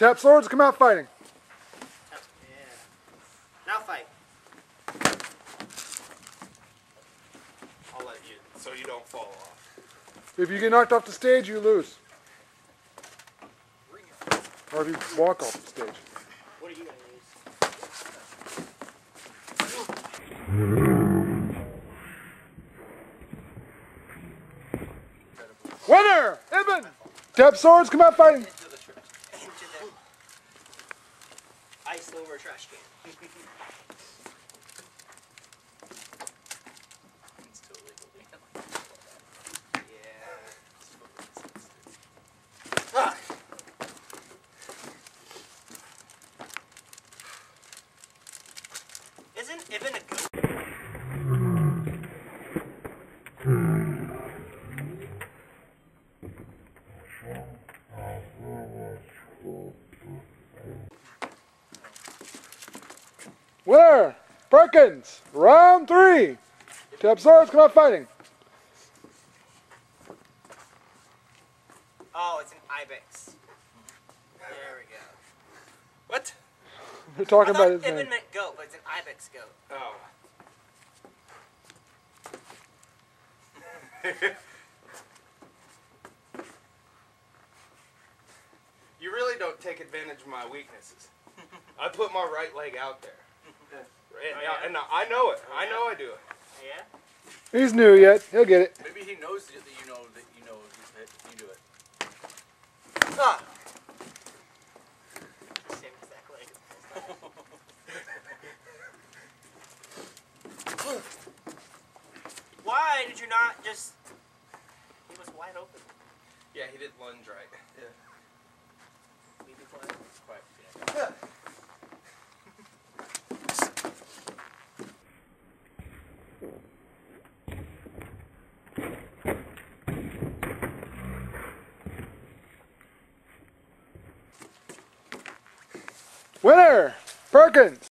Tap swords, come out fighting. Yeah. Now fight. I'll let you, so you don't fall off. If you get knocked off the stage, you lose. Or if you walk off the stage. What are you gonna use? Winner! Ibben! Tap swords, come out fighting. Into the ice over trash can. yeah. Isn't Ibben a goat? Winner! Perkins! Round three! Tap swords, come out fighting. Oh, it's an ibex. There we go. What? We're talking I thought about his Ibben name. meant goat, but it's an ibex goat. Oh. you really don't take advantage of my weaknesses. I put my right leg out there. And, yeah? and I know it. I know I do it. Yeah? He's new yet. He'll get it. Maybe he knows that you know that you know you you do it. Ah! Same exact leg. Why did you not just... He was wide open. Yeah, he did lunge right. Leave me quiet. Quiet. Yeah. Winner! Perkins!